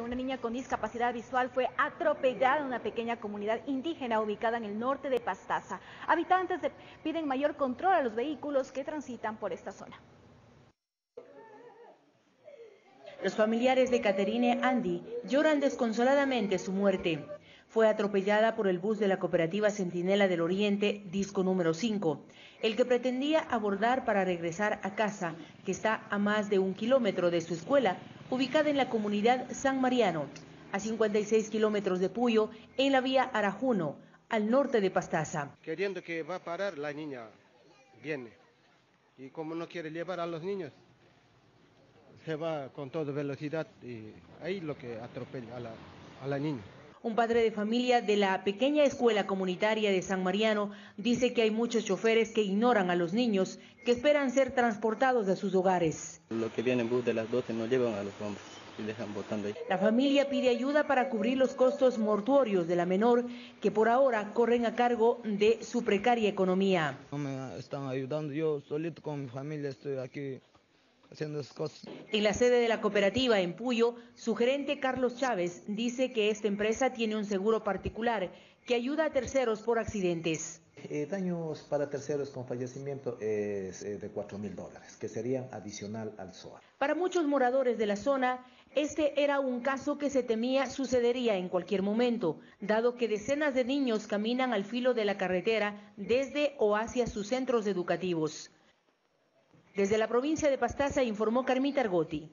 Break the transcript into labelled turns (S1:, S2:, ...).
S1: una niña con discapacidad visual fue atropellada en una pequeña comunidad indígena ubicada en el norte de Pastaza. Habitantes piden mayor control a los vehículos que transitan por esta zona.
S2: Los familiares de Caterine Andy lloran desconsoladamente su muerte. Fue atropellada por el bus de la cooperativa Centinela del Oriente, disco número 5, el que pretendía abordar para regresar a casa, que está a más de un kilómetro de su escuela, ubicada en la comunidad San Mariano, a 56 kilómetros de Puyo, en la vía Arajuno, al norte de Pastaza.
S3: Queriendo que va a parar, la niña viene. Y como no quiere llevar a los niños, se va con toda velocidad y ahí lo que atropella a la, a la niña.
S2: Un padre de familia de la pequeña escuela comunitaria de San Mariano dice que hay muchos choferes que ignoran a los niños que esperan ser transportados de sus hogares.
S4: Lo que viene en bus de las 12 no llevan a los hombres y dejan botando ahí.
S2: La familia pide ayuda para cubrir los costos mortuorios de la menor que por ahora corren a cargo de su precaria economía.
S5: No me están ayudando, yo solito con mi familia estoy aquí haciendo esas cosas.
S2: En la sede de la cooperativa en Puyo, su gerente Carlos Chávez dice que esta empresa tiene un seguro particular que ayuda a terceros por accidentes.
S6: Eh, daños para terceros con fallecimiento es eh, de 4 mil dólares, que serían adicional al SOA.
S2: Para muchos moradores de la zona, este era un caso que se temía sucedería en cualquier momento, dado que decenas de niños caminan al filo de la carretera desde o hacia sus centros educativos. Desde la provincia de Pastaza informó Carmita Argoti.